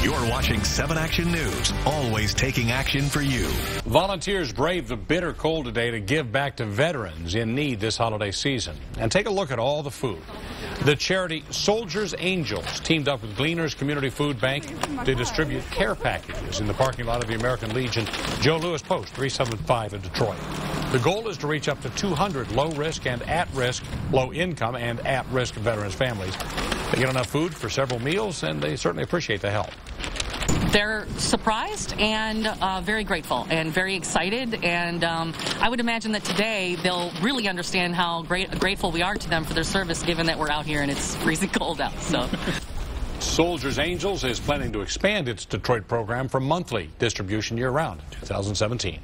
You're watching 7 Action News, always taking action for you. Volunteers brave the bitter cold today to give back to veterans in need this holiday season. And take a look at all the food. The charity Soldiers Angels teamed up with Gleaners Community Food Bank to distribute care packages in the parking lot of the American Legion. Joe Louis Post 375 in Detroit. The goal is to reach up to 200 low-risk and at-risk, low-income and at-risk veterans families. They get enough food for several meals, and they certainly appreciate the help. They're surprised and uh, very grateful and very excited. And um, I would imagine that today they'll really understand how great, grateful we are to them for their service, given that we're out here and it's freezing cold out. So. Soldiers Angels is planning to expand its Detroit program for monthly distribution year round in 2017.